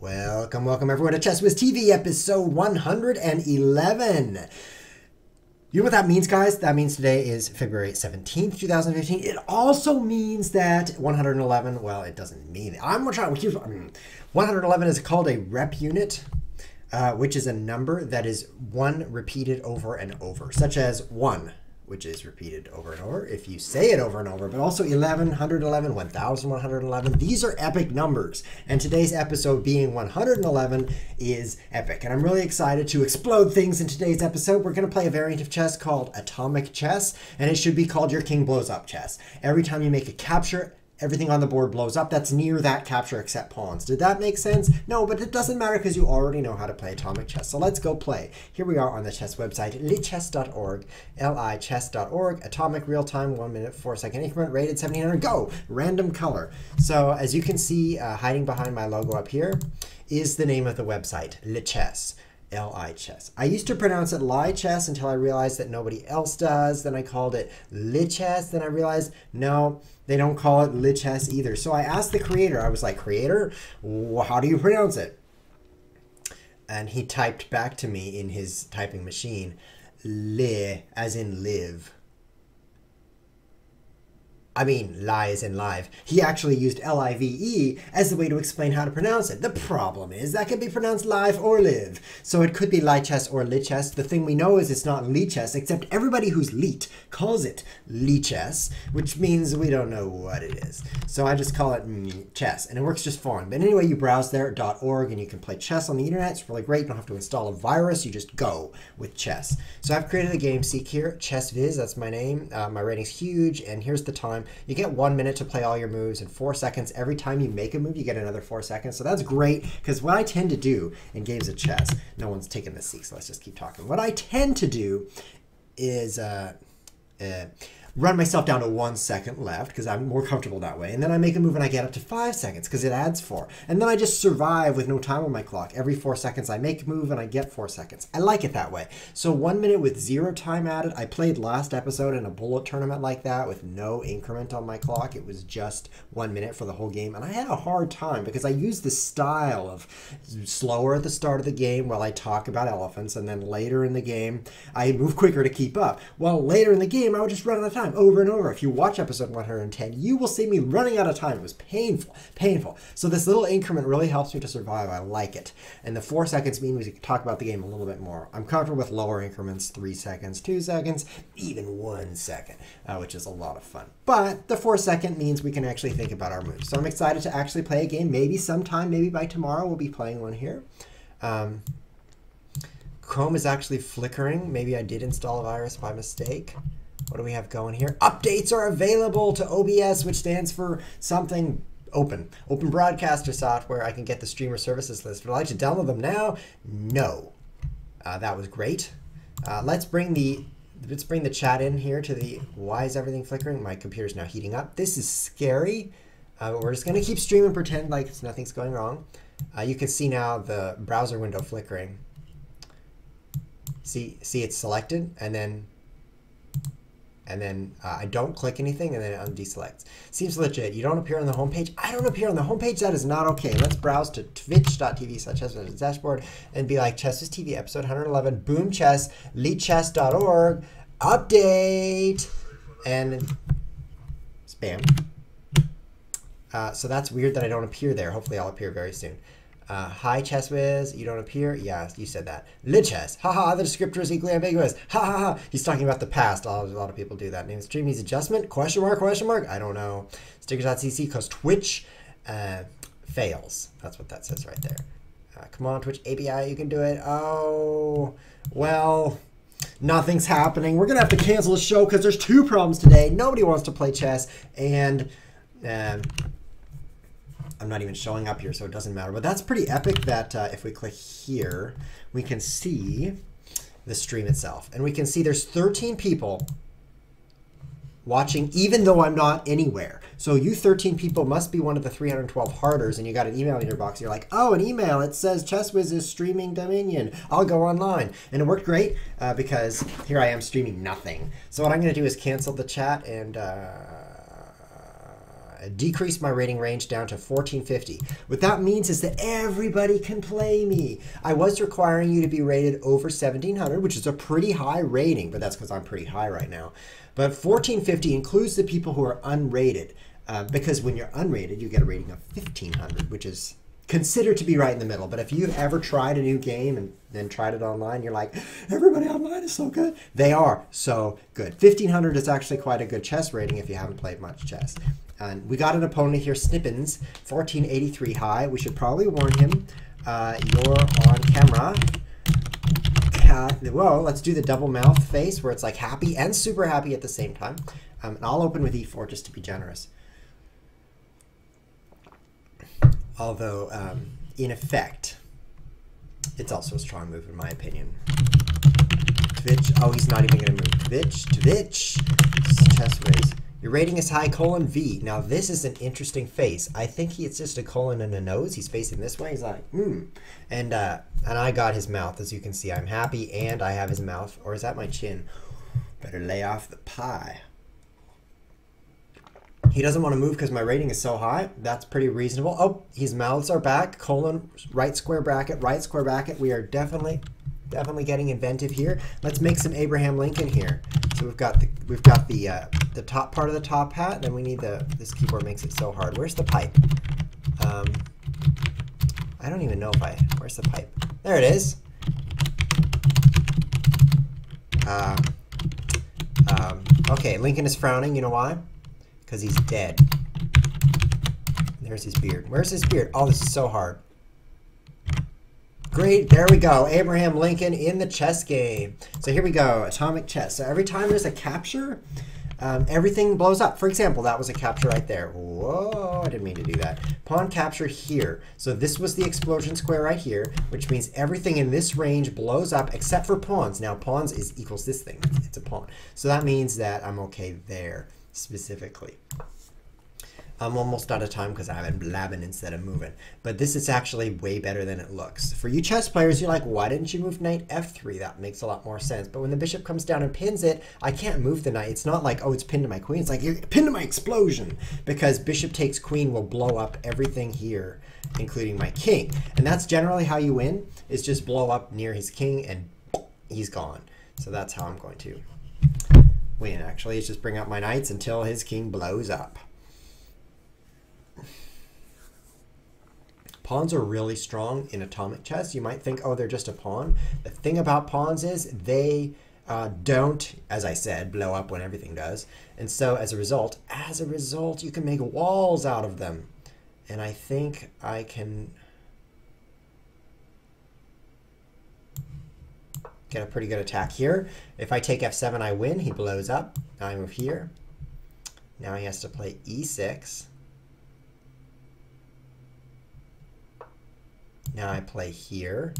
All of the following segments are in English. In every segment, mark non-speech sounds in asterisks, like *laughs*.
Welcome, welcome everyone to Chess Whiz TV episode 111. You know what that means, guys? That means today is February 17th, 2015. It also means that 111, well, it doesn't mean it. I'm to, try. 111 is called a rep unit, uh, which is a number that is one repeated over and over, such as one, which is repeated over and over if you say it over and over, but also 11, 111, 1111. These are epic numbers. And today's episode being 111 is epic. And I'm really excited to explode things in today's episode. We're going to play a variant of chess called Atomic Chess, and it should be called Your King Blows Up Chess. Every time you make a capture, everything on the board blows up. That's near that capture except pawns. Did that make sense? No, but it doesn't matter because you already know how to play atomic chess. So let's go play. Here we are on the chess website, lichess.org, L-I-chess.org, atomic real-time, one minute, four second increment, rated 1700, go! Random color. So as you can see, uh, hiding behind my logo up here is the name of the website, Lichess. L-I chess. I used to pronounce it lie chess until I realized that nobody else does. Then I called it lichess. Then I realized, no, they don't call it lichess either. So I asked the creator, I was like, creator, how do you pronounce it? And he typed back to me in his typing machine, le, as in live. I mean, lies in live. He actually used L-I-V-E as the way to explain how to pronounce it. The problem is that can be pronounced live or live. So it could be lichess or lichess. The thing we know is it's not lichess, except everybody who's leet calls it lichess, which means we don't know what it is. So I just call it chess, and it works just fine. But anyway, you browse there, .org, and you can play chess on the internet. It's really great. You don't have to install a virus. You just go with chess. So I've created a game seek here, Chess Whiz, that's my name. Uh, my rating's huge, and here's the time. You get one minute to play all your moves and four seconds. Every time you make a move, you get another four seconds. So that's great because what I tend to do in games of chess, no one's taking the seat, so let's just keep talking. What I tend to do is uh, uh, run myself down to one second left because I'm more comfortable that way. And then I make a move and I get up to five seconds because it adds four. And then I just survive with no time on my clock. Every four seconds I make a move and I get four seconds. I like it that way. So one minute with zero time added. I played last episode in a bullet tournament like that with no increment on my clock. It was just one minute for the whole game. And I had a hard time because I used the style of slower at the start of the game while I talk about elephants. And then later in the game, I move quicker to keep up. Well, later in the game, I would just run out of time time over and over. If you watch episode 110, you will see me running out of time. It was painful, painful. So this little increment really helps me to survive. I like it. And the four seconds mean we can talk about the game a little bit more. I'm comfortable with lower increments, three seconds, two seconds, even one second, uh, which is a lot of fun. But the four second means we can actually think about our moves. So I'm excited to actually play a game. Maybe sometime, maybe by tomorrow, we'll be playing one here. Um, Chrome is actually flickering. Maybe I did install a virus by mistake. What do we have going here? Updates are available to OBS, which stands for something open. Open Broadcaster Software. I can get the streamer services list. Would I like to download them now? No. Uh, that was great. Uh, let's bring the let's bring the chat in here to the why is everything flickering? My computer's now heating up. This is scary. Uh, we're just gonna keep streaming, pretend like nothing's going wrong. Uh, you can see now the browser window flickering. See, see it's selected, and then and then uh, I don't click anything, and then it undeselects. Seems legit. You don't appear on the homepage. I don't appear on the homepage. That is not okay. Let's browse to twitch.tv slash chess dashboard and be like Chess Whiz TV episode 111, boom chess, lichess.org, update, and spam. Uh, so that's weird that I don't appear there. Hopefully I'll appear very soon. Uh, hi, Chess Whiz. You don't appear? Yeah, you said that. Lichess. Haha, the descriptor is equally ambiguous. Ha ha ha. He's talking about the past. A lot, a lot of people do that. Name stream needs adjustment? Question mark, question mark? I don't know. Stickers.cc because Twitch uh, fails. That's what that says right there. Uh, come on, Twitch API, you can do it. Oh, well, nothing's happening. We're going to have to cancel the show because there's two problems today. Nobody wants to play chess, and... Um, I'm not even showing up here, so it doesn't matter. But that's pretty epic that uh, if we click here, we can see the stream itself. And we can see there's 13 people watching, even though I'm not anywhere. So you 13 people must be one of the 312 harders, and you got an email in your box. You're like, oh, an email. It says ChessWhiz is streaming Dominion. I'll go online. And it worked great uh, because here I am streaming nothing. So what I'm going to do is cancel the chat and... Uh, decreased my rating range down to 1450. What that means is that everybody can play me. I was requiring you to be rated over 1700, which is a pretty high rating, but that's because I'm pretty high right now. But 1450 includes the people who are unrated, uh, because when you're unrated, you get a rating of 1500, which is considered to be right in the middle. But if you've ever tried a new game and then tried it online, you're like, everybody online is so good. They are so good. 1500 is actually quite a good chess rating if you haven't played much chess. And we got an opponent here, Snippins, 1483 high. We should probably warn him. Uh, you're on camera. well, let's do the double mouth face where it's like happy and super happy at the same time. Um, and I'll open with e4 just to be generous. Although, um, in effect, it's also a strong move in my opinion. Twitch. Oh, he's not even going to move. Twitch. Twitch. Chess raise. Your rating is high, colon V. Now, this is an interesting face. I think he, it's just a colon and a nose. He's facing this way. He's like, hmm. And, uh, and I got his mouth. As you can see, I'm happy, and I have his mouth. Or is that my chin? Better lay off the pie. He doesn't want to move because my rating is so high. That's pretty reasonable. Oh, his mouths are back. Colon, right square bracket, right square bracket. We are definitely, definitely getting inventive here. Let's make some Abraham Lincoln here. So we've got the we've got the uh, the top part of the top hat. Then we need the this keyboard makes it so hard. Where's the pipe? Um, I don't even know if I. Where's the pipe? There it is. Uh, um, okay, Lincoln is frowning. You know why? because he's dead. There's his beard. Where's his beard? Oh, this is so hard. Great, there we go. Abraham Lincoln in the chess game. So here we go, atomic chess. So every time there's a capture, um, everything blows up. For example, that was a capture right there. Whoa, I didn't mean to do that. Pawn capture here. So this was the explosion square right here, which means everything in this range blows up except for pawns. Now pawns is equals this thing. It's a pawn. So that means that I'm okay there specifically. I'm almost out of time because I've been blabbing instead of moving. But this is actually way better than it looks. For you chess players, you're like, why didn't you move knight f3? That makes a lot more sense. But when the bishop comes down and pins it, I can't move the knight. It's not like, oh, it's pinned to my queen. It's like, you're pinned to my explosion. Because bishop takes queen will blow up everything here, including my king. And that's generally how you win, is just blow up near his king and he's gone. So that's how I'm going to win, actually. It's just bring up my knights until his king blows up. Pawns are really strong in atomic chess. You might think, oh, they're just a pawn. The thing about pawns is they uh, don't, as I said, blow up when everything does. And so as a result, as a result, you can make walls out of them. And I think I can get a pretty good attack here. If I take f7, I win. He blows up. I move here. Now he has to play e6. Now I play here.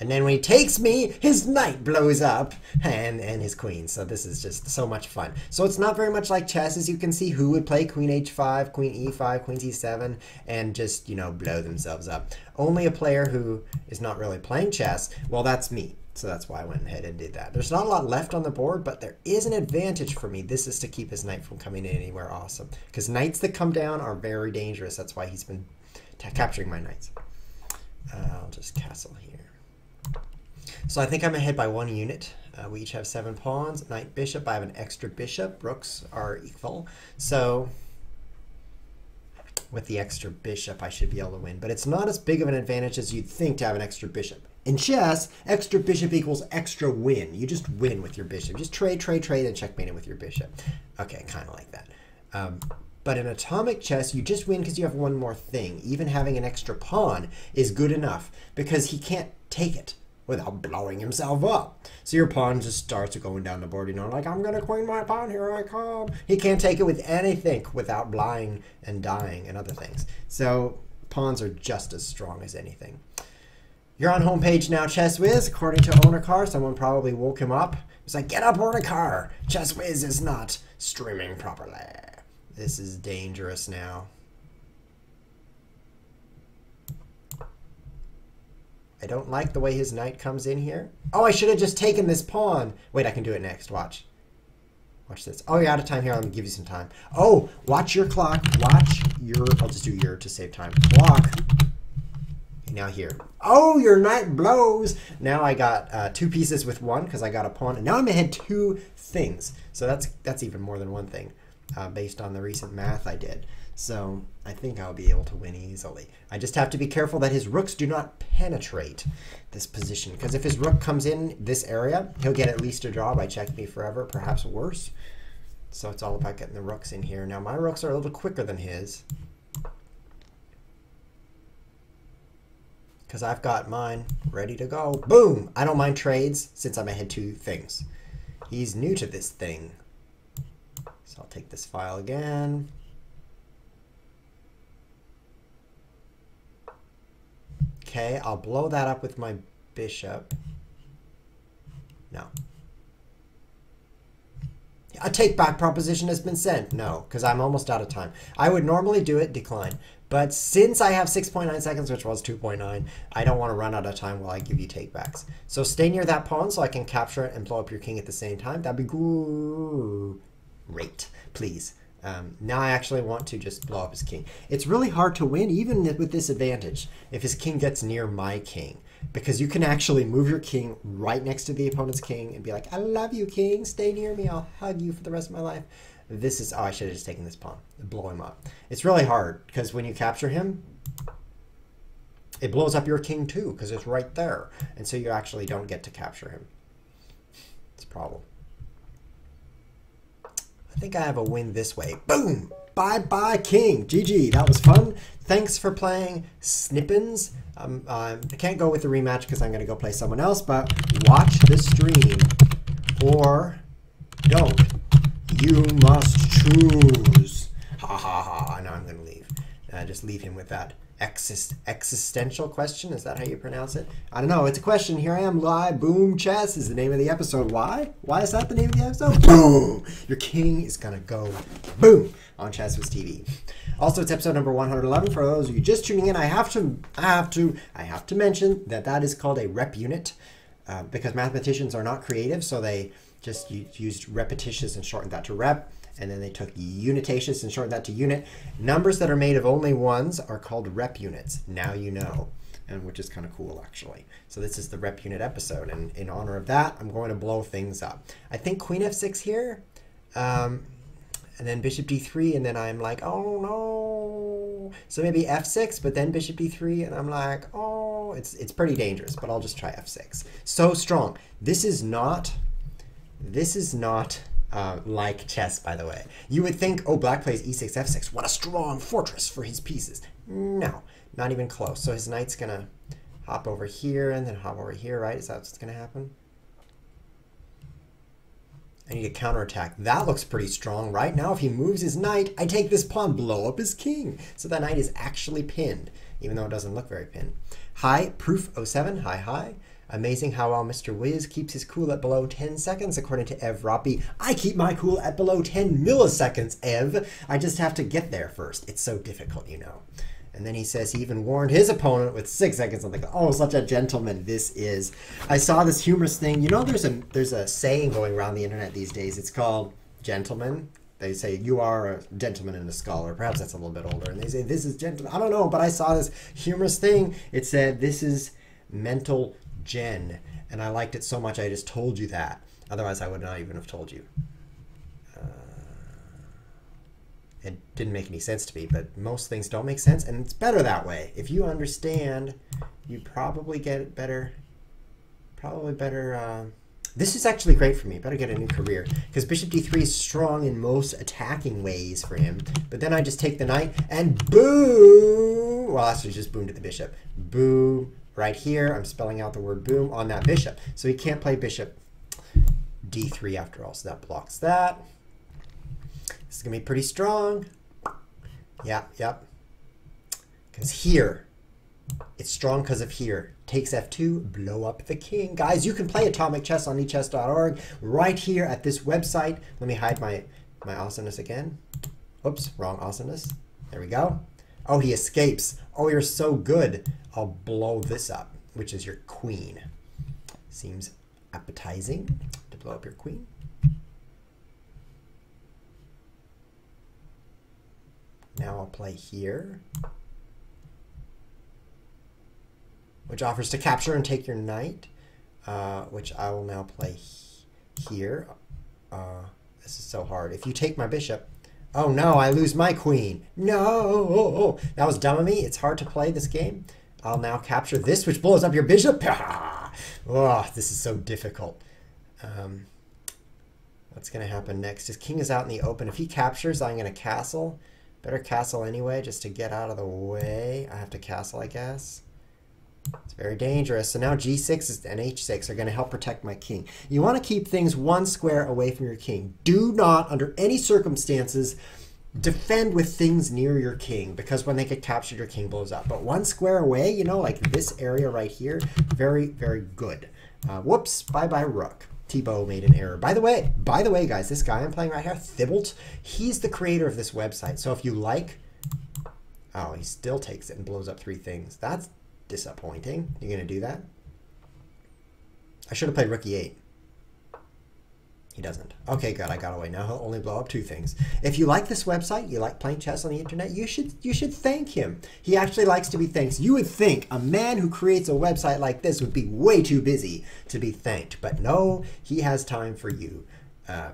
And then when he takes me, his knight blows up and, and his queen. So this is just so much fun. So it's not very much like chess, as you can see, who would play queen h5, queen e5, queen c7, and just, you know, blow themselves up. Only a player who is not really playing chess, well, that's me. So that's why I went ahead and did that. There's not a lot left on the board, but there is an advantage for me. This is to keep his knight from coming in anywhere awesome. Because knights that come down are very dangerous. That's why he's been capturing my knights. I'll just castle here. So I think I'm ahead by one unit. Uh, we each have seven pawns. Knight, bishop. I have an extra bishop. Rooks are equal. So with the extra bishop, I should be able to win. But it's not as big of an advantage as you'd think to have an extra bishop. In chess, extra bishop equals extra win. You just win with your bishop. Just trade, trade, trade, and checkmate it with your bishop. Okay, kind of like that. Um, but in atomic chess, you just win because you have one more thing. Even having an extra pawn is good enough because he can't take it without blowing himself up. So your pawn just starts going down the board, you know, like, I'm going to queen my pawn, here I come. He can't take it with anything without lying and dying and other things. So pawns are just as strong as anything. You're on homepage now, ChessWhiz. According to Owner Car, someone probably woke him up. He's like, get up, Owner Car. ChessWhiz is not streaming properly. This is dangerous now. I don't like the way his knight comes in here. Oh, I should have just taken this pawn. Wait, I can do it next. Watch. Watch this. Oh, you're out of time here. Let me give you some time. Oh, watch your clock. Watch your, I'll just do your to save time. Clock. Okay, now here. Oh, your knight blows. Now I got uh, two pieces with one because I got a pawn. And now I'm ahead two things. So that's that's even more than one thing uh, based on the recent math I did. So I think I'll be able to win easily. I just have to be careful that his rooks do not penetrate this position. Because if his rook comes in this area, he'll get at least a draw by checking me forever, perhaps worse. So it's all about getting the rooks in here. Now my rooks are a little quicker than his. Because I've got mine ready to go. Boom! I don't mind trades since I'm ahead two things. He's new to this thing. I'll take this file again. Okay, I'll blow that up with my bishop. No. A take back proposition has been sent. No, because I'm almost out of time. I would normally do it, decline. But since I have 6.9 seconds, which was 2.9, I don't want to run out of time while I give you takebacks. So stay near that pawn so I can capture it and blow up your king at the same time. That'd be great. Please. Um, now I actually want to just blow up his king. It's really hard to win even with this advantage if his king gets near my king because you can actually move your king right next to the opponent's king and be like, I love you, king. Stay near me. I'll hug you for the rest of my life. This is, oh, I should have just taken this pawn blow him up. It's really hard because when you capture him, it blows up your king too because it's right there. And so you actually don't get to capture him. It's a problem. I think I have a win this way. Boom! Bye-bye, king. GG. That was fun. Thanks for playing Snippins. Um, uh, I can't go with the rematch because I'm going to go play someone else, but watch the stream or don't. You must choose. Ha ha ha. Now I'm going to leave. Uh, just leave him with that exist existential question. Is that how you pronounce it? I don't know. It's a question. Here I am live. Boom chess is the name of the episode. Why? Why is that the name of the episode? Boom. Your king is gonna go boom on Chess Whiz TV. Also, it's episode number 111. For those of you just tuning in, I have to, I have to, I have to mention that that is called a rep unit uh, because mathematicians are not creative, so they just used repetitious and shortened that to rep and then they took unitatious and shortened that to unit. Numbers that are made of only ones are called rep units. Now you know, and which is kind of cool actually. So this is the rep unit episode, and in honor of that, I'm going to blow things up. I think queen f6 here, um, and then bishop d3, and then I'm like, oh no. So maybe f6, but then bishop d3, and I'm like, oh, it's it's pretty dangerous, but I'll just try f6. So strong. This is not. This is not uh, like chess, by the way. You would think, oh, black plays e6, f6. What a strong fortress for his pieces. No, not even close. So his knight's going to hop over here and then hop over here, right? Is that what's going to happen? I need to counterattack. That looks pretty strong. Right now, if he moves his knight, I take this pawn, blow up his king. So that knight is actually pinned, even though it doesn't look very pinned. Hi, proof 07. Hi, hi. Amazing how well Mr. Whiz keeps his cool at below 10 seconds, according to Ev Roppy. I keep my cool at below 10 milliseconds, Ev. I just have to get there first. It's so difficult, you know. And then he says he even warned his opponent with six seconds on the clock. Oh, such a gentleman this is. I saw this humorous thing. You know, there's a there's a saying going around the internet these days. It's called gentleman. They say you are a gentleman and a scholar. Perhaps that's a little bit older. And they say this is gentleman. I don't know, but I saw this humorous thing. It said this is mental Jen, and I liked it so much I just told you that. Otherwise, I would not even have told you. Uh, it didn't make any sense to me, but most things don't make sense, and it's better that way. If you understand, you probably get better, probably better. Uh, this is actually great for me. Better get a new career because bishop d3 is strong in most attacking ways for him. But then I just take the knight and boom. Well, just boom to the bishop. Boom, Right here, I'm spelling out the word boom on that bishop. So he can't play bishop d3 after all, so that blocks that. This is going to be pretty strong. Yeah, yep. Because here, it's strong because of here. Takes f2, blow up the king. Guys, you can play atomic chess on lichess.org right here at this website. Let me hide my, my awesomeness again. Oops, wrong awesomeness. There we go. Oh, he escapes. Oh, you're so good. I'll blow this up, which is your queen. Seems appetizing to blow up your queen. Now I'll play here. Which offers to capture and take your knight. Uh, which I will now play here. Uh, this is so hard. If you take my bishop, oh no, I lose my queen. No, that was dumb of me. It's hard to play this game. I'll now capture this, which blows up your bishop. *laughs* oh, this is so difficult. Um, what's going to happen next? His king is out in the open. If he captures, I'm going to castle. Better castle anyway, just to get out of the way. I have to castle, I guess. It's very dangerous. So now g6 and h6 are going to help protect my king. You want to keep things one square away from your king. Do not, under any circumstances, defend with things near your king because when they get captured, your king blows up. But one square away, you know, like this area right here, very, very good. Uh, whoops, bye-bye rook. Thibault made an error. By the way, by the way, guys, this guy I'm playing right here, Thibault, he's the creator of this website. So if you like, oh, he still takes it and blows up three things. That's disappointing. You're going to do that? I should have played rook e8. He doesn't. Okay, good. I got away. Now he'll only blow up two things. If you like this website, you like playing chess on the internet, you should you should thank him. He actually likes to be thanked. You would think a man who creates a website like this would be way too busy to be thanked, but no, he has time for you. Uh,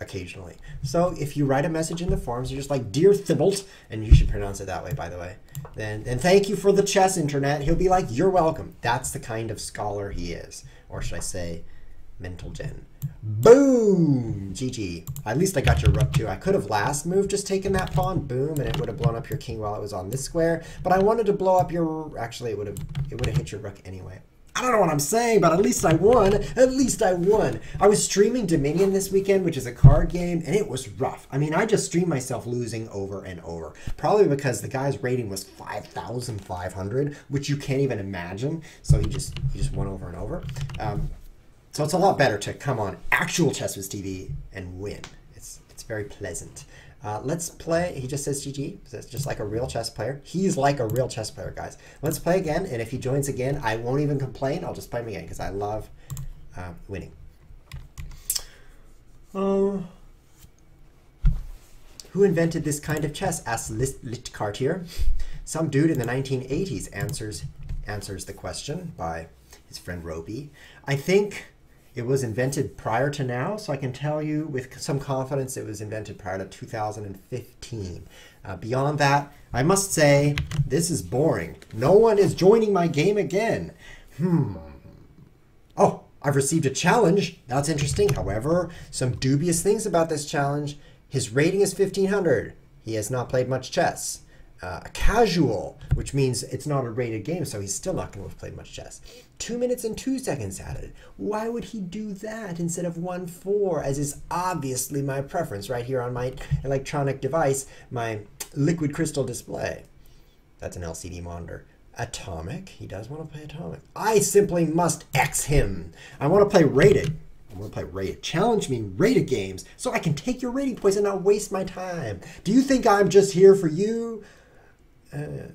occasionally. So if you write a message in the forums, you're just like, Dear Thibault, and you should pronounce it that way, by the way. Then, and thank you for the chess internet. He'll be like, You're welcome. That's the kind of scholar he is. Or should I say, mental gen. Boom! GG. At least I got your rook too. I could have last move just taken that pawn, boom, and it would have blown up your king while it was on this square. But I wanted to blow up your, actually it would have, it would have hit your rook anyway. I don't know what I'm saying, but at least I won. At least I won. I was streaming Dominion this weekend, which is a card game, and it was rough. I mean, I just streamed myself losing over and over. Probably because the guy's rating was 5,500, which you can't even imagine. So he just he just won over and over. Um, so it's a lot better to come on actual Chess Whiz TV and win. It's it's very pleasant. Uh, let's play. He just says GG. It's just like a real chess player. He's like a real chess player, guys. Let's play again. And if he joins again, I won't even complain. I'll just play him again because I love uh, winning. Oh. Who invented this kind of chess? asks Lit. Some dude in the 1980s answers answers the question by his friend Roby. I think it was invented prior to now, so I can tell you with some confidence it was invented prior to 2015. Uh, beyond that, I must say, this is boring. No one is joining my game again. Hmm. Oh, I've received a challenge. That's interesting. However, some dubious things about this challenge. His rating is 1500. He has not played much chess uh, a casual, which means it's not a rated game, so he's still not going to have played much chess. Two minutes and two seconds added. Why would he do that instead of one four, as is obviously my preference right here on my electronic device, my liquid crystal display? That's an LCD monitor. Atomic. He does want to play Atomic. I simply must X him. I want to play rated. I want to play rated. Challenge me rated games so I can take your rating points and not waste my time. Do you think I'm just here for you? Uh,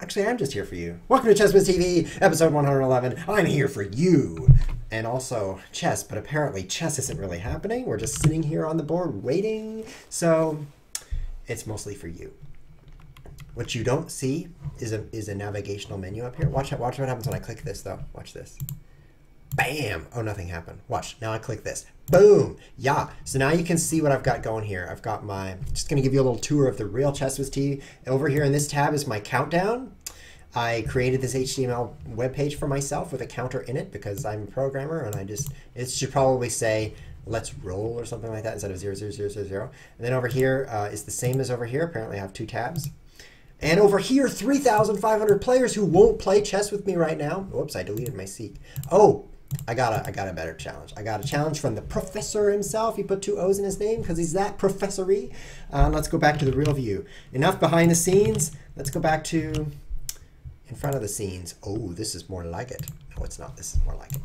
actually, I'm just here for you. Welcome to ChessWhiz TV, episode 111. I'm here for you. And also chess, but apparently chess isn't really happening. We're just sitting here on the board waiting. So it's mostly for you. What you don't see is a, is a navigational menu up here. Watch, watch what happens when I click this, though. Watch this. Bam! Oh, nothing happened. Watch. Now I click this. Boom! Yeah. So now you can see what I've got going here. I've got my, just going to give you a little tour of the real ChessWhiz TV. Over here in this tab is my countdown. I created this HTML web page for myself with a counter in it because I'm a programmer and I just, it should probably say, let's roll or something like that instead of 0, 0, 0, 0, 0. And then over here uh, is the same as over here. Apparently I have two tabs. And over here, 3,500 players who won't play chess with me right now. Whoops, I deleted my seek. Oh, I got a I got a better challenge. I got a challenge from the professor himself. He put two O's in his name because he's that professory. Uh, let's go back to the real view. Enough behind the scenes. Let's go back to in front of the scenes. Oh, this is more like it. No, it's not. This is more like it.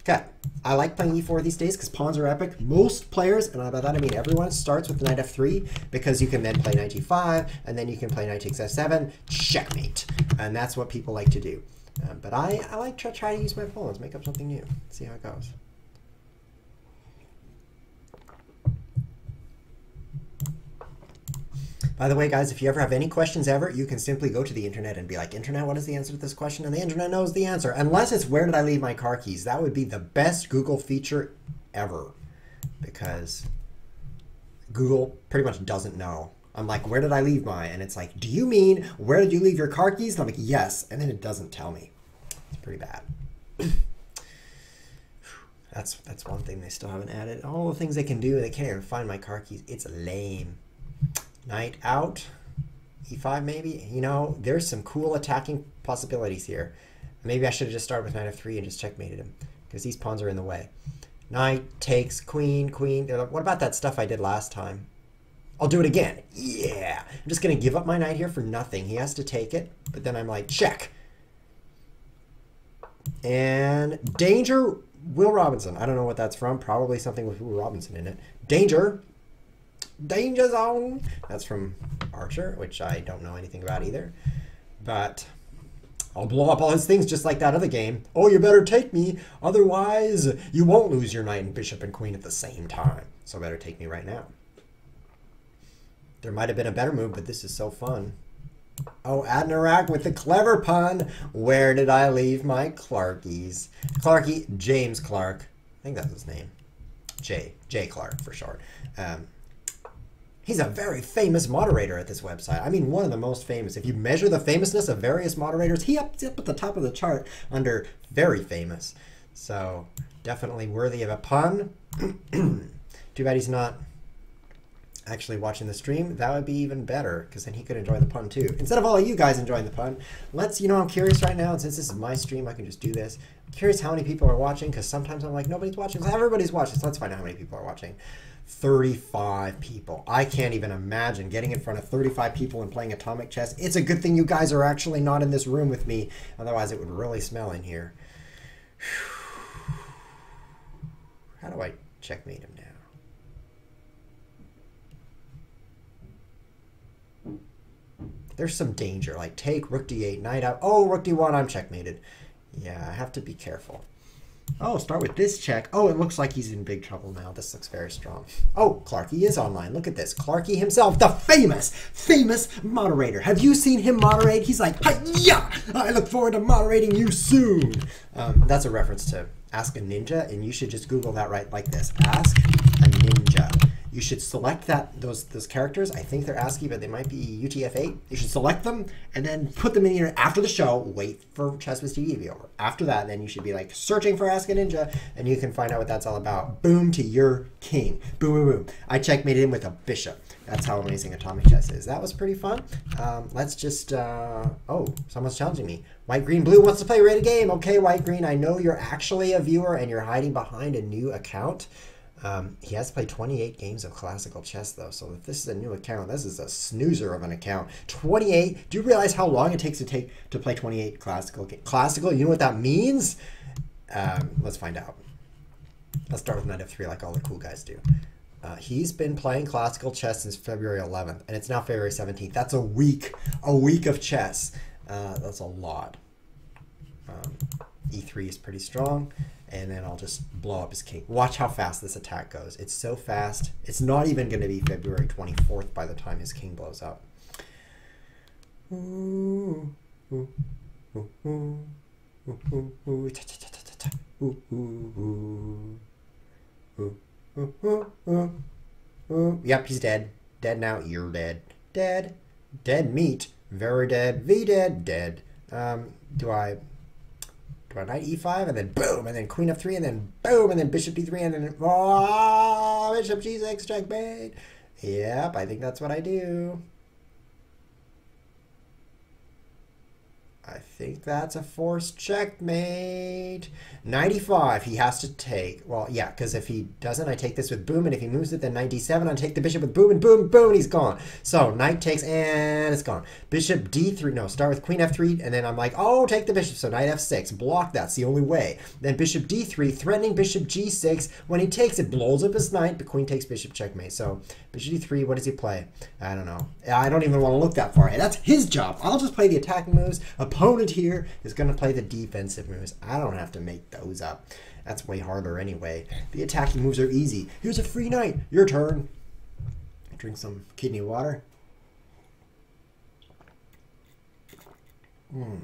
Okay, I like playing e4 these days because pawns are epic. Most players, and by that I mean everyone, starts with knight f3 because you can then play knight e5, and then you can play knight takes f7, checkmate. And that's what people like to do. Um, but I, I like to try to use my pawns, make up something new, see how it goes. By the way, guys, if you ever have any questions ever, you can simply go to the internet and be like, Internet, what is the answer to this question? And the internet knows the answer. Unless it's where did I leave my car keys? That would be the best Google feature ever. Because Google pretty much doesn't know. I'm like, where did I leave my? And it's like, do you mean where did you leave your car keys? And I'm like, yes. And then it doesn't tell me. It's pretty bad. *clears throat* that's that's one thing they still haven't added. All the things they can do, they can't even find my car keys. It's lame. Knight out. E5 maybe. You know, there's some cool attacking possibilities here. Maybe I should have just started with knight f3 and just checkmated him because these pawns are in the way. Knight takes queen, queen. Uh, what about that stuff I did last time? I'll do it again. Yeah. I'm just going to give up my knight here for nothing. He has to take it, but then I'm like, check. And danger, Will Robinson. I don't know what that's from. Probably something with Will Robinson in it. Danger. Danger zone. That's from Archer, which I don't know anything about either. But I'll blow up all his things just like that other game. Oh, you better take me, otherwise you won't lose your knight and bishop and queen at the same time. So better take me right now. There might have been a better move, but this is so fun. Oh, Adnarak with the clever pun. Where did I leave my Clarkies? Clarky, James Clark. I think that's his name. J. J. Clark for short. Um, he's a very famous moderator at this website. I mean, one of the most famous. If you measure the famousness of various moderators, he up, up at the top of the chart under very famous. So definitely worthy of a pun. *clears throat* Too bad he's not actually watching the stream, that would be even better because then he could enjoy the pun too. Instead of all of you guys enjoying the pun, let's, you know, I'm curious right now, since this is my stream, I can just do this. I'm curious how many people are watching because sometimes I'm like, nobody's watching. Everybody's watching, so let's find out how many people are watching. 35 people. I can't even imagine getting in front of 35 people and playing atomic chess. It's a good thing you guys are actually not in this room with me. Otherwise, it would really smell in here. *sighs* How do I checkmate him now? There's some danger. Like take rook d8, knight out. Oh, rook d1, I'm checkmated. Yeah, I have to be careful. Oh, start with this check. Oh, it looks like he's in big trouble now. This looks very strong. Oh, Clarky is online. Look at this. Clarky himself, the famous, famous moderator. Have you seen him moderate? He's like, yeah, I look forward to moderating you soon. Um, that's a reference to Ask a Ninja, and you should just Google that right like this. Ask a Ninja you should select that those those characters. I think they're ASCII, but they might be UTF-8. You should select them and then put them in here after the show. Wait for ChessWhiz TV to be over. After that, then you should be like searching for Ask a Ninja, and you can find out what that's all about. Boom to your king. Boom, boom, boom. I checkmated him with a bishop. That's how amazing Atomic Chess is. That was pretty fun. Um, let's just, uh, oh, someone's challenging me. White, green, blue wants to play rated game. Okay, white, green, I know you're actually a viewer and you're hiding behind a new account. Um, he has played 28 games of classical chess, though, so if this is a new account, this is a snoozer of an account. 28. Do you realize how long it takes to take to play 28 classical? Classical. You know what that means? Um, let's find out. Let's start with knight f3, like all the cool guys do. Uh, he's been playing classical chess since February 11th, and it's now February 17th. That's a week, a week of chess. Uh, that's a lot. Um, e3 is pretty strong and then I'll just blow up his king. Watch how fast this attack goes. It's so fast. It's not even going to be February 24th by the time his king blows up. Yep, he's dead. Dead now. You're dead. Dead. Dead meat. Very dead. V dead. Dead. Um, do I knight e5, and then boom, and then queen f3, and then boom, and then bishop d3, and then oh, bishop g6, checkmate. Yep, I think that's what I do. I think that's a forced checkmate. 95, he has to take. Well, yeah, because if he doesn't, I take this with boom, and if he moves it, then 97, I take the bishop with boom, and boom, boom, he's gone. So knight takes, and it's gone. Bishop d3, no, start with queen f3, and then I'm like, oh, take the bishop, so knight f6, block that's the only way. Then bishop d3, threatening bishop g6. When he takes it, blows up his knight, but queen takes bishop checkmate. So bishop d3, what does he play? I don't know. I don't even want to look that far. That's his job. I'll just play the attacking moves opponent here is going to play the defensive moves. I don't have to make those up. That's way harder anyway. The attacking moves are easy. Here's a free knight. Your turn. Drink some kidney water. Hmm.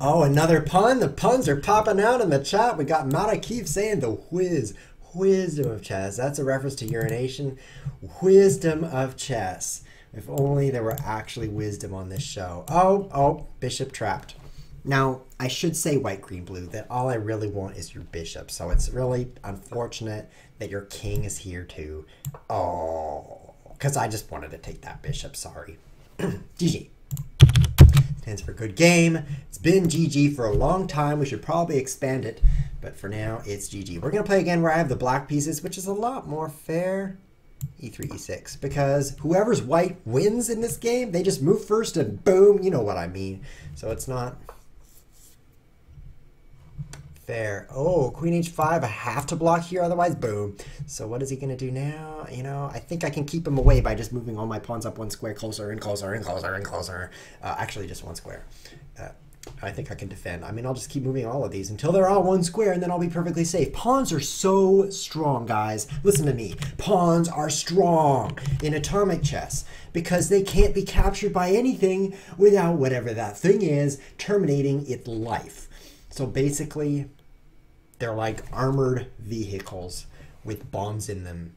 Oh, another pun. The puns are popping out in the chat. We got Mata Keith saying the whiz. Wisdom of chess. That's a reference to urination. Wisdom of chess. If only there were actually wisdom on this show. Oh, oh, bishop trapped. Now, I should say white, green, blue, that all I really want is your bishop. So it's really unfortunate that your king is here too. Oh, because I just wanted to take that bishop. Sorry. *clears throat* GG. Stands for good game. It's been GG for a long time. We should probably expand it. But for now, it's GG. We're going to play again where I have the black pieces, which is a lot more fair e3, e6. Because whoever's white wins in this game, they just move first and boom, you know what I mean. So it's not fair. Oh, queen h5, I have to block here, otherwise boom. So what is he going to do now? You know, I think I can keep him away by just moving all my pawns up one square closer and closer and closer and closer. Uh, actually, just one square. Uh, I think I can defend. I mean, I'll just keep moving all of these until they're all one square, and then I'll be perfectly safe. Pawns are so strong, guys. Listen to me. Pawns are strong in atomic chess because they can't be captured by anything without whatever that thing is terminating its life. So basically, they're like armored vehicles with bombs in them.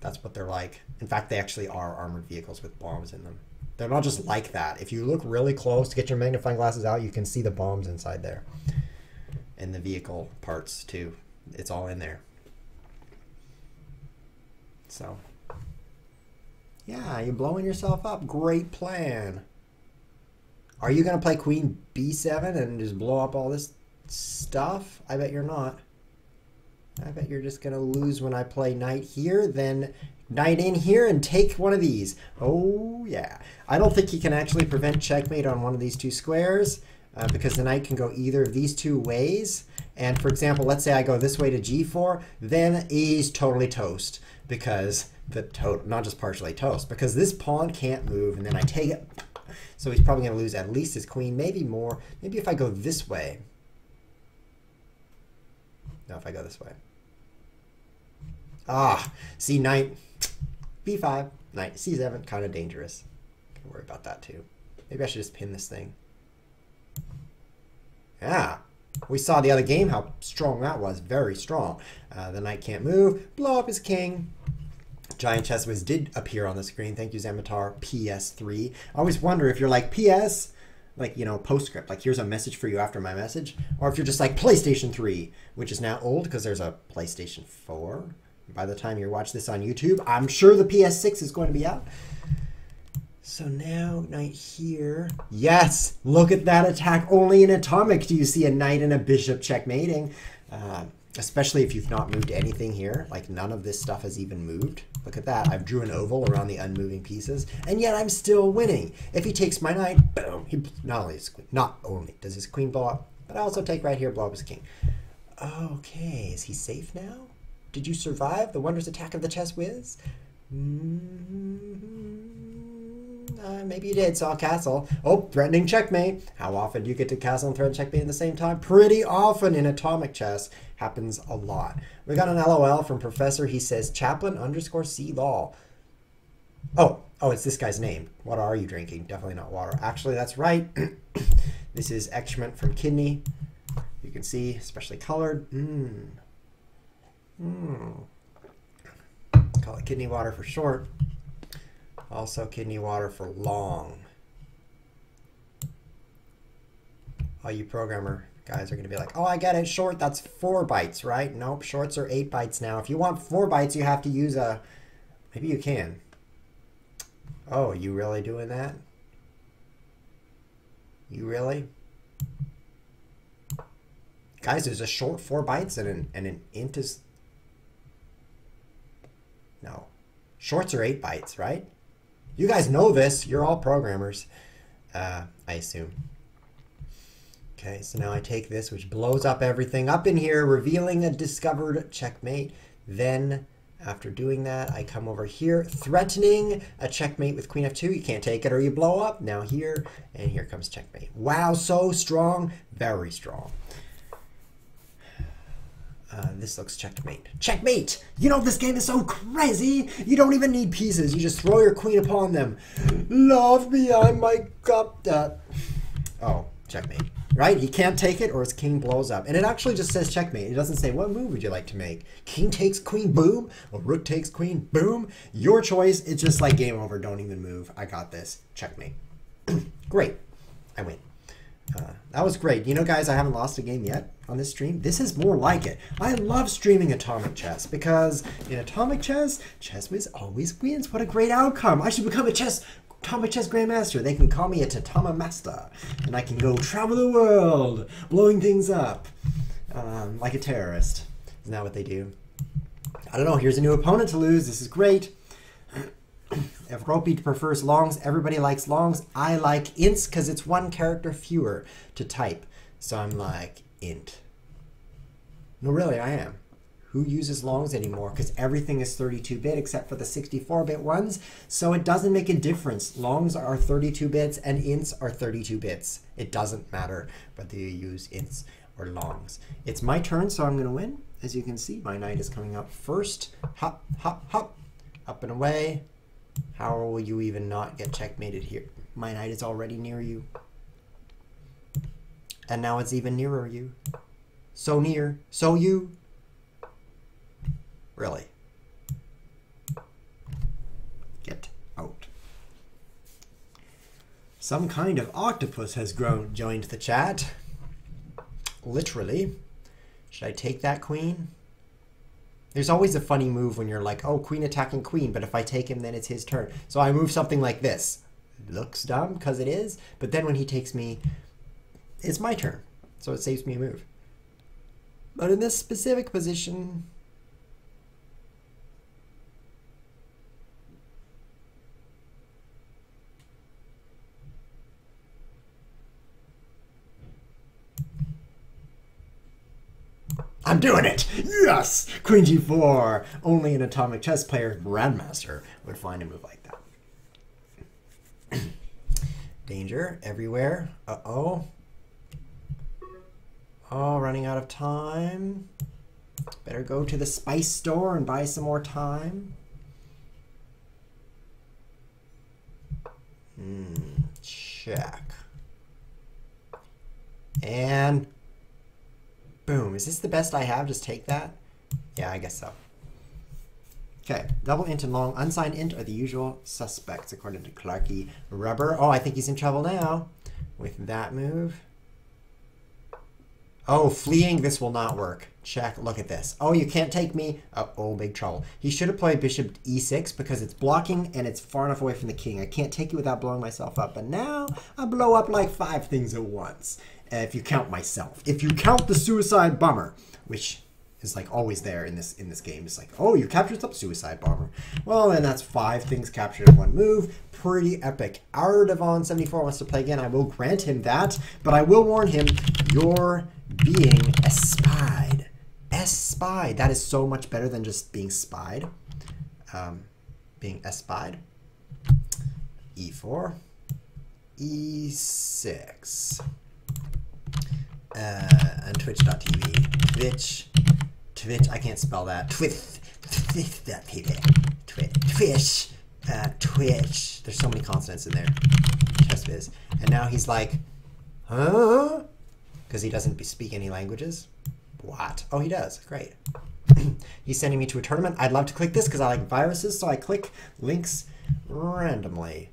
That's what they're like. In fact, they actually are armored vehicles with bombs in them. They're not just like that. If you look really close, to get your magnifying glasses out, you can see the bombs inside there. And the vehicle parts too. It's all in there. So, yeah, you're blowing yourself up. Great plan. Are you going to play queen b7 and just blow up all this stuff? I bet you're not. I bet you're just going to lose when I play knight here, then knight in here and take one of these. Oh, yeah. I don't think he can actually prevent checkmate on one of these two squares uh, because the knight can go either of these two ways. And for example, let's say I go this way to g4, then he's totally toast because the total, not just partially toast, because this pawn can't move and then I take it. So he's probably going to lose at least his queen, maybe more. Maybe if I go this way. No, if I go this way. Ah, c knight, b5, knight c7, kind of dangerous. Can worry about that too. Maybe I should just pin this thing. Yeah, we saw the other game how strong that was. Very strong. Uh, the knight can't move. Blow up his king. Giant Chess Whiz did appear on the screen. Thank you, Zamatar. PS3. I always wonder if you're like, PS, like, you know, postscript. Like, here's a message for you after my message. Or if you're just like PlayStation 3, which is now old because there's a PlayStation 4. By the time you watch this on YouTube, I'm sure the PS6 is going to be out. So now, knight here. Yes, look at that attack. Only in Atomic do you see a knight and a bishop checkmating. Uh, especially if you've not moved anything here. Like none of this stuff has even moved. Look at that. I've drew an oval around the unmoving pieces, and yet I'm still winning. If he takes my knight, boom. He not only his not only does his queen blow up, but I also take right here, blow up his king. Okay, is he safe now? Did you survive the wondrous attack of the chess whiz? Mm -hmm. uh, maybe you did, saw castle. Oh, threatening checkmate. How often do you get to castle and threaten checkmate at the same time? Pretty often in atomic chess. Happens a lot. We got an LOL from Professor. He says, Chaplain underscore C law. Oh, oh, it's this guy's name. What are you drinking? Definitely not water. Actually, that's right. *coughs* this is excrement from kidney. You can see, especially colored. Mmm. Hmm. Call it kidney water for short. Also kidney water for long. All you programmer guys are going to be like, oh, I get it. Short, that's four bytes, right? Nope, shorts are eight bytes now. If you want four bytes, you have to use a... Maybe you can. Oh, you really doing that? You really? Guys, there's a short four bytes and an, and an int is no. Shorts are 8 bytes, right? You guys know this. You're all programmers, uh, I assume. Okay, so now I take this, which blows up everything up in here, revealing a discovered checkmate. Then, after doing that, I come over here, threatening a checkmate with queen f2. You can't take it or you blow up. Now here, and here comes checkmate. Wow, so strong. Very strong. Uh, this looks checkmate. Checkmate! You know, this game is so crazy! You don't even need pieces. You just throw your queen upon them. Love me, I might got that. Oh, checkmate. Right? He can't take it or his king blows up. And it actually just says checkmate. It doesn't say, what move would you like to make? King takes queen, boom. Or rook takes queen, boom. Your choice. It's just like game over. Don't even move. I got this. Checkmate. *clears throat* Great. I win. Uh, that was great. You know, guys, I haven't lost a game yet on this stream. This is more like it. I love streaming Atomic Chess because in Atomic Chess, ChessWhiz always wins. What a great outcome. I should become a chess Atomic Chess Grandmaster. They can call me a Tatama Master. And I can go travel the world, blowing things up um, like a terrorist. Isn't that what they do? I don't know. Here's a new opponent to lose. This is great. If Ropey prefers longs, everybody likes longs. I like ints because it's one character fewer to type. So I'm like, int. No, really, I am. Who uses longs anymore? Because everything is 32-bit except for the 64-bit ones. So it doesn't make a difference. Longs are 32 bits and ints are 32 bits. It doesn't matter whether you use ints or longs. It's my turn, so I'm going to win. As you can see, my knight is coming up first. Hop, hop, hop. Up and away. How will you even not get checkmated here? My knight is already near you. And now it's even nearer you. So near. So you. Really. Get out. Some kind of octopus has grown, joined the chat. Literally. Should I take that queen? There's always a funny move when you're like, oh, queen attacking queen, but if I take him, then it's his turn. So I move something like this. Looks dumb, because it is, but then when he takes me, it's my turn. So it saves me a move. But in this specific position, I'm doing it! Yes! Queen g4! Only an atomic chess player, grandmaster, would find a move like that. *clears throat* Danger everywhere. Uh-oh. Oh, running out of time. Better go to the spice store and buy some more time. Hmm, check. And boom. Is this the best I have? Just take that? Yeah, I guess so. Okay, double int and long unsigned int are the usual suspects according to Clarky Rubber. Oh, I think he's in trouble now with that move. Oh, fleeing, this will not work. Check, look at this. Oh, you can't take me. Oh, big trouble. He should have played bishop e6 because it's blocking and it's far enough away from the king. I can't take it without blowing myself up. But now I blow up like five things at once, if you count myself. If you count the suicide bomber, which is like always there in this in this game. It's like, oh, you captured the suicide bomber. Well, then that's five things captured in one move. Pretty epic. Our Devon74 wants to play again. I will grant him that, but I will warn him, you're being espied. Espied. That is so much better than just being spied. Um, being espied. E4. E6. Uh, and twitch.tv. Twitch. Twitch. I can't spell that. Twitch. Twitch.tv. Twitch. Twitch. Uh, Twitch. There's so many consonants in there. Chess Whiz. And now he's like, huh? because he doesn't speak any languages. What? Oh, he does. Great. *clears throat* He's sending me to a tournament. I'd love to click this because I like viruses, so I click links randomly.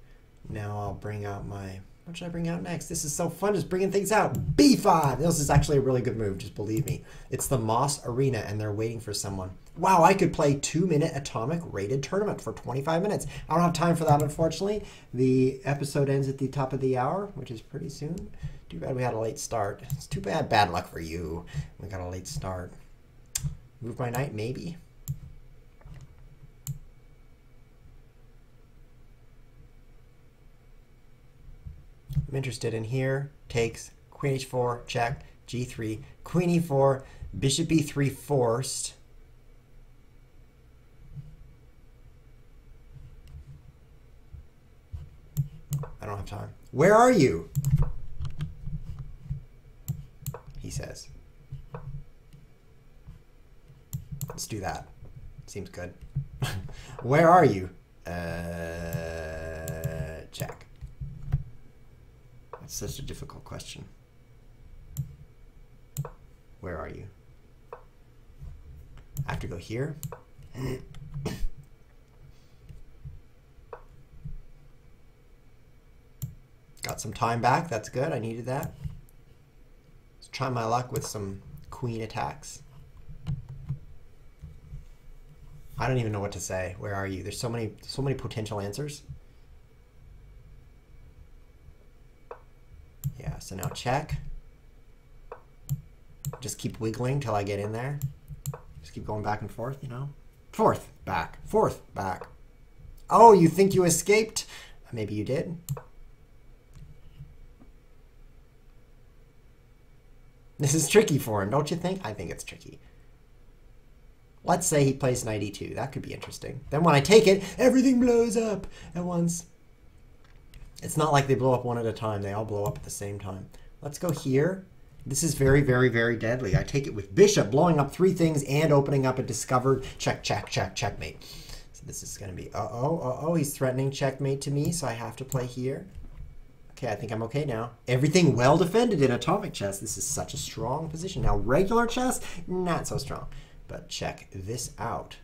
Now I'll bring out my... What should I bring out next? This is so fun, just bringing things out. B5! This is actually a really good move, just believe me. It's the Moss Arena, and they're waiting for someone. Wow, I could play two-minute atomic rated tournament for 25 minutes. I don't have time for that, unfortunately. The episode ends at the top of the hour, which is pretty soon. Too bad we had a late start. It's too bad. Bad luck for you. We got a late start. Move my knight, maybe. I'm interested in here. Takes. Queen h4, check. g3. Queen e4. Bishop e3 forced. I don't have time. Where are you? he says. Let's do that. Seems good. *laughs* Where are you? Uh, check. Such a difficult question. Where are you? I have to go here. *coughs* Got some time back. That's good. I needed that. Let's try my luck with some queen attacks. I don't even know what to say. Where are you? There's so many so many potential answers. Yeah, so now check. Just keep wiggling till I get in there. Just keep going back and forth, you know? Fourth, back. Fourth, back. Oh, you think you escaped? Maybe you did. This is tricky for him, don't you think? I think it's tricky. Let's say he plays knight e2. That could be interesting. Then when I take it, everything blows up at once. It's not like they blow up one at a time. They all blow up at the same time. Let's go here. This is very, very, very deadly. I take it with bishop, blowing up three things and opening up a discovered check, check, check, checkmate. So this is going to be, uh-oh, uh-oh, he's threatening checkmate to me, so I have to play here. Okay, I think I'm okay now. Everything well defended in atomic chess. This is such a strong position. Now, regular chess, not so strong. But check this out.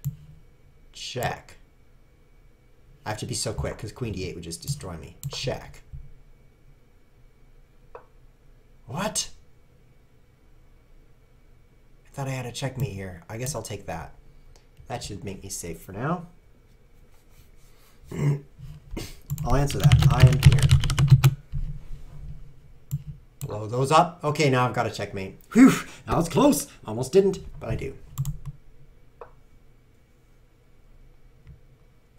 Check. I have to be so quick because queen d8 would just destroy me. Check. What? I thought I had a checkmate here. I guess I'll take that. That should make me safe for now. *coughs* I'll answer that. I am here. Blow those up. Okay, now I've got a checkmate. Whew, that was close. Almost didn't, but I do.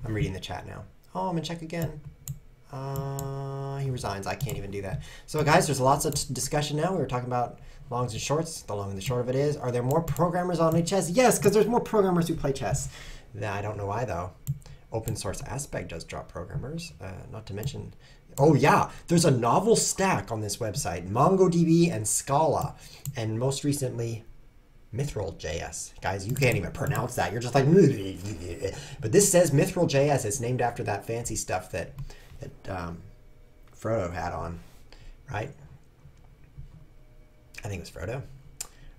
I'm reading the chat now. Oh, I'm gonna check again. Uh, he resigns. I can't even do that. So guys, there's lots of discussion now. We were talking about longs and shorts. The long and the short of it is, are there more programmers on chess? Yes, because there's more programmers who play chess. I don't know why though. Open source aspect does drop programmers. Uh, not to mention Oh yeah, there's a novel stack on this website, MongoDB and Scala, and most recently, Mithril.js. Guys, you can't even pronounce that. You're just like, but this says Mithril.js. It's named after that fancy stuff that that um, Frodo had on, right? I think it was Frodo.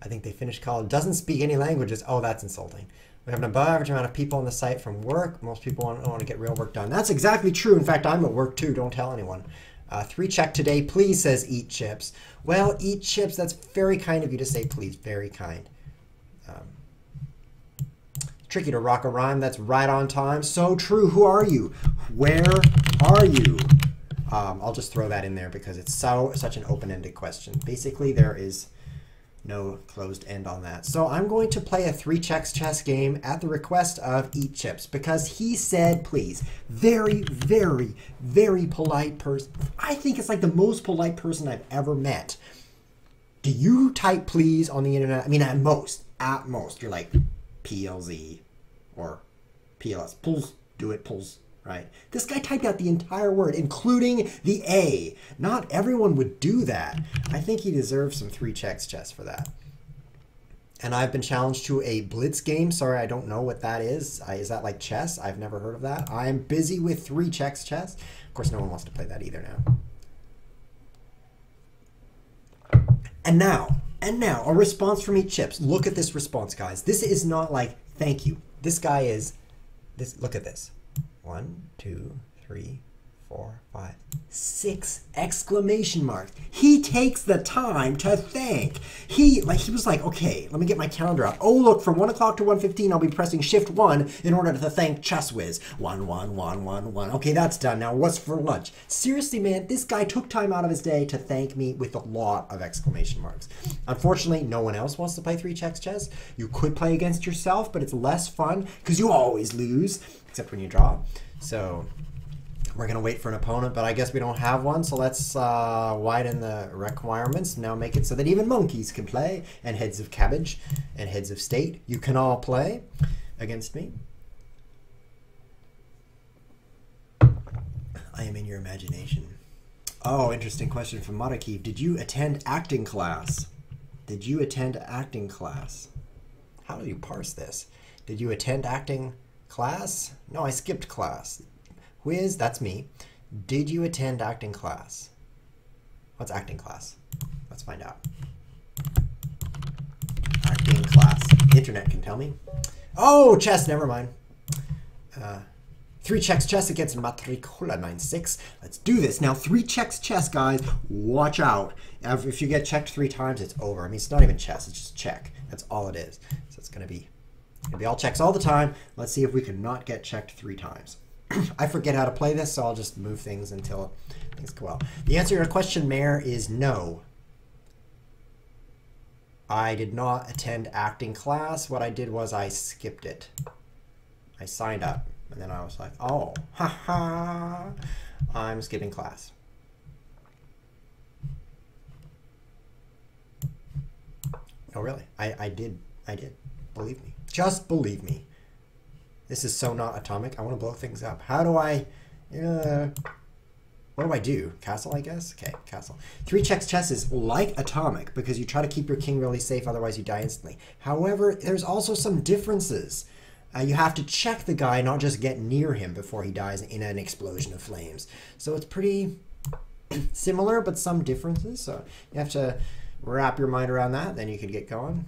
I think they finished college. Doesn't speak any languages. Oh, that's insulting. We have an above average amount of people on the site from work. Most people want, want to get real work done. That's exactly true. In fact, I'm at work too. Don't tell anyone. Uh, three check today, please, says Eat Chips. Well, Eat Chips, that's very kind of you to say please. Very kind. Tricky to rock a rhyme. That's right on time. So true. Who are you? Where are you? Um, I'll just throw that in there because it's so such an open-ended question. Basically, there is no closed end on that. So I'm going to play a three checks chess game at the request of Eat Chips because he said please. Very, very, very polite person. I think it's like the most polite person I've ever met. Do you type please on the internet? I mean, at most, at most, you're like PLZ or PLS. Pulls, do it, pulls, right? This guy typed out the entire word, including the A. Not everyone would do that. I think he deserves some three checks chess for that. And I've been challenged to a blitz game. Sorry, I don't know what that is. Is that like chess? I've never heard of that. I'm busy with three checks chess. Of course, no one wants to play that either now. And now, and now, a response from Eat Chips. Look at this response, guys. This is not like, thank you. This guy is, this. look at this. One, two, three, four, five, six exclamation marks. He takes the time to thank. He like he was like, okay, let me get my calendar up. Oh look, from one o'clock to 1.15, I'll be pressing shift one in order to thank ChessWhiz. One, one, one, one, one. Okay, that's done. Now what's for lunch? Seriously, man, this guy took time out of his day to thank me with a lot of exclamation marks. Unfortunately, no one else wants to play three checks chess. You could play against yourself, but it's less fun because you always lose except when you draw. So we're going to wait for an opponent, but I guess we don't have one, so let's uh, widen the requirements. Now make it so that even monkeys can play, and heads of cabbage, and heads of state. You can all play against me. I am in your imagination. Oh, interesting question from Matakiv. Did you attend acting class? Did you attend acting class? How do you parse this? Did you attend acting class? No, I skipped class. Whiz, that's me. Did you attend acting class? What's acting class? Let's find out. Acting class. internet can tell me. Oh, chess, never mind. Uh, three checks chess against Matricola 96. Let's do this. Now, three checks chess, guys. Watch out. If you get checked three times, it's over. I mean, it's not even chess. It's just check. That's all it is. So it's going to be, to be all checks all the time. Let's see if we can not get checked three times. I forget how to play this, so I'll just move things until things go well. The answer to your question, Mayor, is no. I did not attend acting class. What I did was I skipped it. I signed up, and then I was like, oh, haha, I'm skipping class. Oh, really? I, I did. I did. Believe me. Just believe me. This is so not atomic. I want to blow things up. How do I... Uh, what do I do? Castle, I guess? Okay, castle. Three checks chess is like atomic because you try to keep your king really safe, otherwise you die instantly. However, there's also some differences. Uh, you have to check the guy, not just get near him before he dies in an explosion of flames. So it's pretty similar, but some differences. So you have to wrap your mind around that, then you can get going.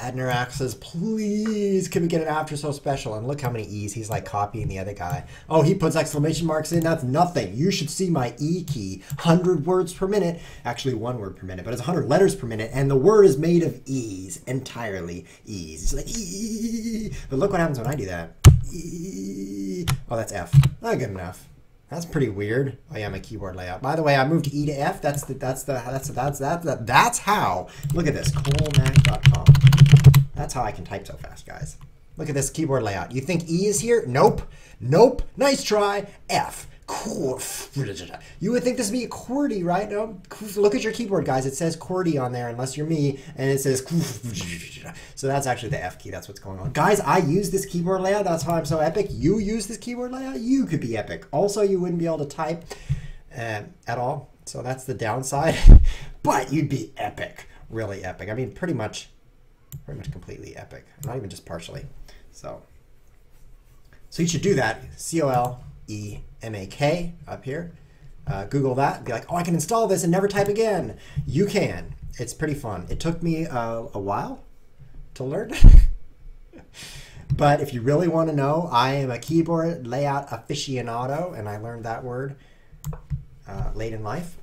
Admirak says, please, can we get an after so special? And look how many E's. He's like copying the other guy. Oh, he puts exclamation marks in. That's nothing. You should see my E key. 100 words per minute. Actually, one word per minute, but it's 100 letters per minute. And the word is made of E's. Entirely E's. It's like E. But look what happens when I do that. E. Oh, that's F. Not good enough. That's pretty weird. Oh yeah, my keyboard layout. By the way, I moved E to F. That's the that's the that's the, that's that that's, how. Look at this. Colemak.com. That's how I can type so fast, guys. Look at this keyboard layout. You think E is here? Nope. Nope. Nice try. F. You would think this would be a QWERTY, right? No. Look at your keyboard, guys. It says QWERTY on there, unless you're me, and it says. So that's actually the F key. That's what's going on. Guys, I use this keyboard layout. That's why I'm so epic. You use this keyboard layout, you could be epic. Also, you wouldn't be able to type uh, at all. So that's the downside. *laughs* but you'd be epic. Really epic. I mean, pretty much, pretty much completely epic. Not even just partially. So, so you should do that. C O L E M A K up here. Uh, Google that. Be like, oh, I can install this and never type again. You can. It's pretty fun. It took me uh, a while to learn. *laughs* but if you really want to know, I am a keyboard layout aficionado, and I learned that word uh, late in life.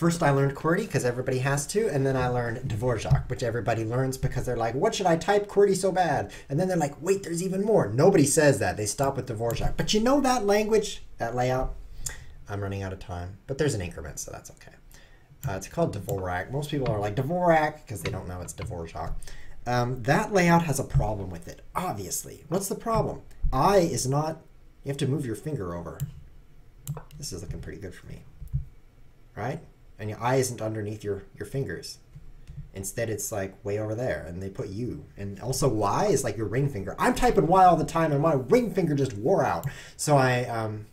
First, I learned QWERTY because everybody has to, and then I learned Dvorak, which everybody learns because they're like, what should I type QWERTY so bad? And then they're like, wait, there's even more. Nobody says that. They stop with Dvorak. But you know that language, that layout? I'm running out of time, but there's an increment, so that's okay. Uh, it's called Dvorak. Most people are like Dvorak because they don't know it's Dvorak. Um, that layout has a problem with it, obviously. What's the problem? I is not, you have to move your finger over. This is looking pretty good for me, right? And your eye isn't underneath your, your fingers. Instead, it's like way over there, and they put you. And also, Y is like your ring finger. I'm typing Y all the time, and my ring finger just wore out. So I um,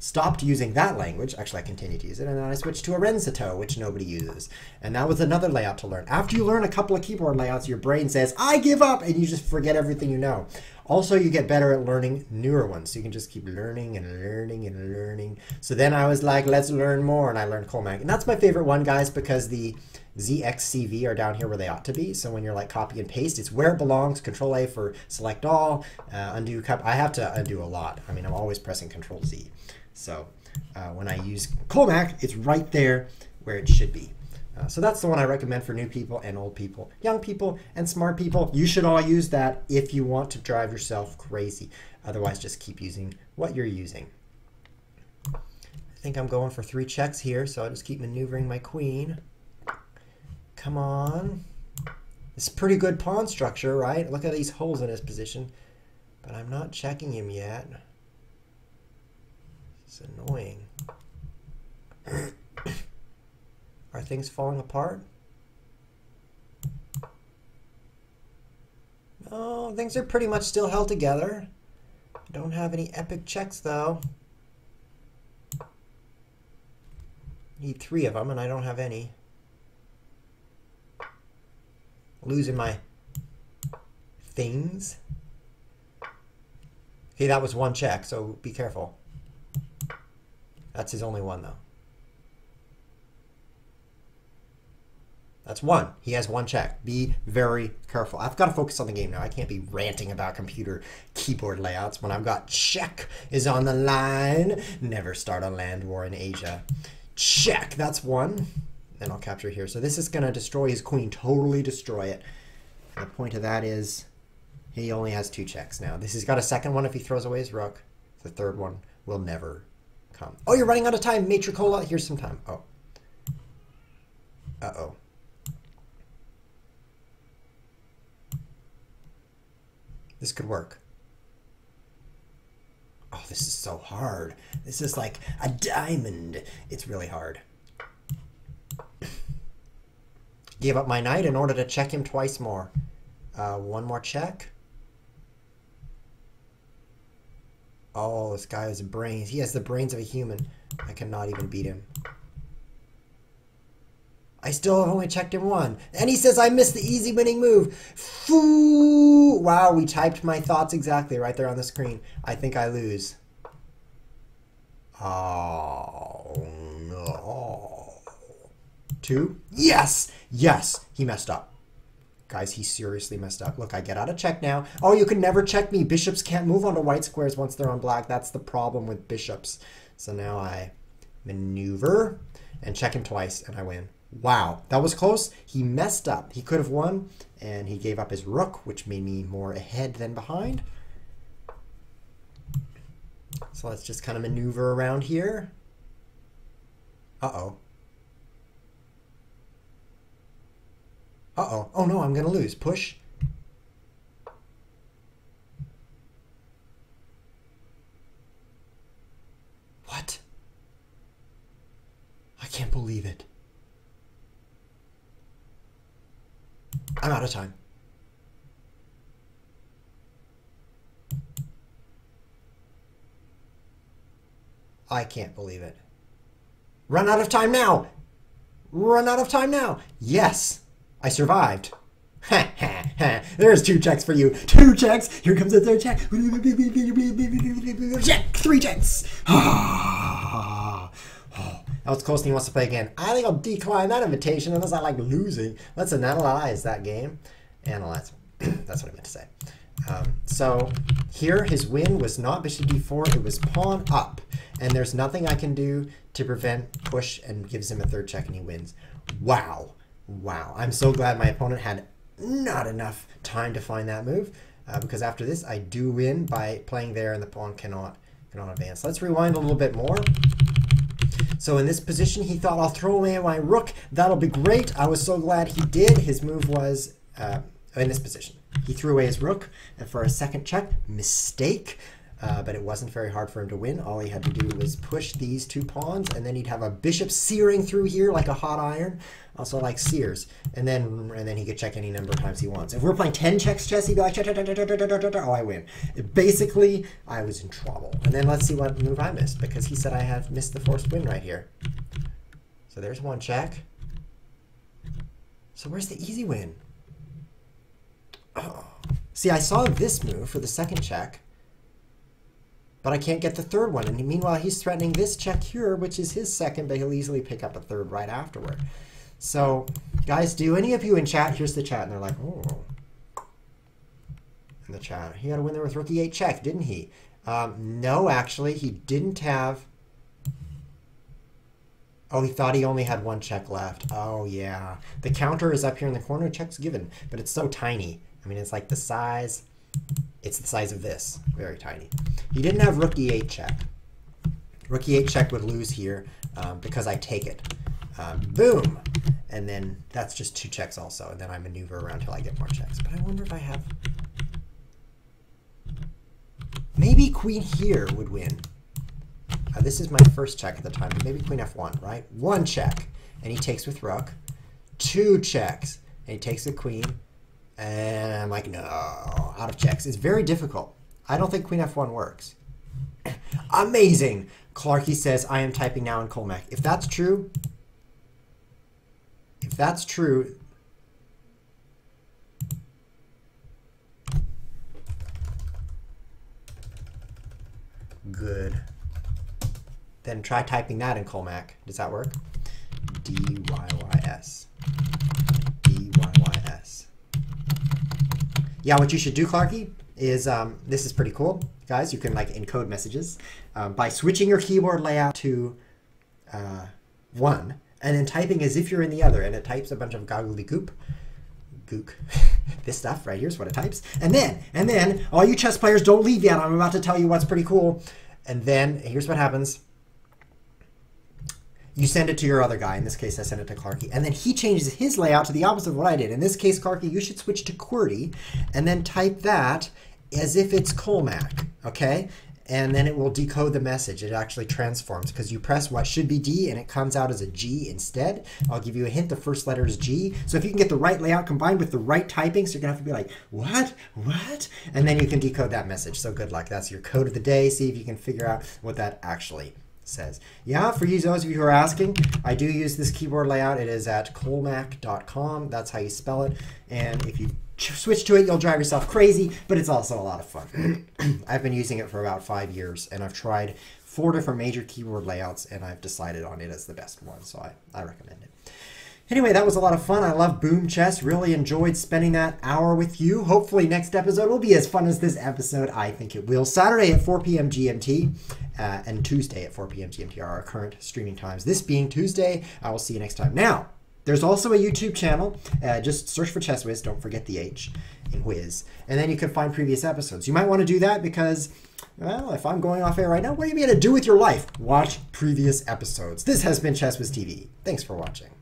stopped using that language. Actually, I continued to use it, and then I switched to Arensito, which nobody uses. And that was another layout to learn. After you learn a couple of keyboard layouts, your brain says, I give up, and you just forget everything you know. Also, you get better at learning newer ones. So you can just keep learning and learning and learning. So then I was like, let's learn more. And I learned Colemak. And that's my favorite one, guys, because the ZXCV are down here where they ought to be. So when you're like copy and paste, it's where it belongs. Control A for select all, uh, undo. Cup. I have to undo a lot. I mean, I'm always pressing Control Z. So uh, when I use Colemak, it's right there where it should be. Uh, so that's the one I recommend for new people and old people, young people and smart people. You should all use that if you want to drive yourself crazy. Otherwise, just keep using what you're using. I think I'm going for three checks here, so I'll just keep maneuvering my queen. Come on. It's pretty good pawn structure, right? Look at these holes in his position. But I'm not checking him yet. It's annoying. *clears throat* Are things falling apart? No, things are pretty much still held together. Don't have any epic checks though. Need three of them and I don't have any. Losing my things. Okay, that was one check, so be careful. That's his only one, though. That's one. He has one check. Be very careful. I've got to focus on the game now. I can't be ranting about computer keyboard layouts when I've got check is on the line. Never start a land war in Asia. Check. That's one. Then I'll capture here. So this is going to destroy his queen. Totally destroy it. The point of that is he only has two checks now. This has got a second one if he throws away his rook. The third one will never come. Oh, you're running out of time, Matricola. Here's some time. Oh. Uh-oh. This could work. Oh, this is so hard. This is like a diamond. It's really hard. Gave up my knight in order to check him twice more. Uh, one more check. Oh, this guy has brains. He has the brains of a human. I cannot even beat him. I still have only checked him one. And he says I missed the easy winning move. Foo! Wow, we typed my thoughts exactly right there on the screen. I think I lose. Oh, no. Two? Yes! Yes! He messed up. Guys, he seriously messed up. Look, I get out of check now. Oh, you can never check me. Bishops can't move onto white squares once they're on black. That's the problem with bishops. So now I maneuver and check him twice, and I win. Wow, that was close. He messed up. He could have won, and he gave up his rook, which made me more ahead than behind. So let's just kind of maneuver around here. Uh-oh. Uh-oh. Oh, no, I'm going to lose. Push. What? I can't believe it. I'm out of time. I can't believe it. Run out of time now! Run out of time now! Yes! I survived. *laughs* There's two checks for you. Two checks. Here comes the third check. *laughs* Check. Three checks. *sighs* *laughs* close he wants to play again. I think I'll decline that invitation unless I like losing. Let's analyze that game. Analyze. *clears throat* That's what I meant to say. Um, so here his win was not bishop d4, it was pawn up. And there's nothing I can do to prevent push and gives him a third check and he wins. Wow. Wow. I'm so glad my opponent had not enough time to find that move. Uh, because after this, I do win by playing there and the pawn cannot, cannot advance. Let's rewind a little bit more. So in this position, he thought, I'll throw away my rook. That'll be great. I was so glad he did. His move was uh, in this position. He threw away his rook, and for a second check, mistake. Uh, but it wasn't very hard for him to win. All he had to do was push these two pawns, and then he'd have a bishop searing through here like a hot iron, also like sears. And then and then he could check any number of times he wants. If we're playing 10 checks chess, he'd be like, oh, I win. Basically, I was in trouble. And then let's see what move I missed, because he said I have missed the forced win right here. So there's one check. So where's the easy win? Oh. See, I saw this move for the second check, but I can't get the third one. And meanwhile, he's threatening this check here, which is his second, but he'll easily pick up a third right afterward. So, guys, do any of you in chat, here's the chat, and they're like, oh. In the chat, he had a win there with rook e8 check, didn't he? Um, no, actually, he didn't have... Oh, he thought he only had one check left. Oh, yeah. The counter is up here in the corner, check's given, but it's so tiny. I mean, it's like the size, it's the size of this, very tiny. He didn't have rook e8 check. Rook e8 check would lose here um, because I take it. Um, boom! And then that's just two checks also, and then I maneuver around till I get more checks. But I wonder if I have... Maybe queen here would win. Uh, this is my first check at the time, but maybe queen f1, right? One check, and he takes with rook. Two checks, and he takes the queen, and I'm like, no, out of checks. It's very difficult. I don't think queen f1 works. *coughs* Amazing! Clarky says, I am typing now in Colemak. If that's true, if that's true, good. Then try typing that in Colemak. Does that work? D-Y-Y-S. Yeah, what you should do, Clarky, is um, this is pretty cool, guys. You can like encode messages um, by switching your keyboard layout to uh, one and then typing as if you're in the other, and it types a bunch of gobbledygook. Gook. *laughs* this stuff right here's what it types. And then, and then, all you chess players, don't leave yet. I'm about to tell you what's pretty cool. And then here's what happens. You send it to your other guy. In this case, I send it to Clarky. And then he changes his layout to the opposite of what I did. In this case, Clarky, you should switch to QWERTY and then type that as if it's Colemak, okay? And then it will decode the message. It actually transforms because you press what should be D and it comes out as a G instead. I'll give you a hint. The first letter is G. So if you can get the right layout combined with the right typing, so you're to have to be like, what? What? And then you can decode that message. So good luck. That's your code of the day. See if you can figure out what that actually says. Yeah, for you, those of you who are asking, I do use this keyboard layout. It is at colemak.com. That's how you spell it. And if you switch to it, you'll drive yourself crazy, but it's also a lot of fun. *clears throat* I've been using it for about five years, and I've tried four different major keyboard layouts, and I've decided on it as the best one, so I, I recommend it. Anyway, that was a lot of fun. I love Boom Chess. Really enjoyed spending that hour with you. Hopefully, next episode will be as fun as this episode. I think it will. Saturday at 4 p.m. GMT uh, and Tuesday at 4 p.m. GMT are our current streaming times. This being Tuesday, I will see you next time. Now, there's also a YouTube channel. Uh, just search for Chess Whiz. Don't forget the H in Whiz. And then you can find previous episodes. You might want to do that because, well, if I'm going off air right now, what are you going to do with your life? Watch previous episodes. This has been Chess Whiz TV. Thanks for watching.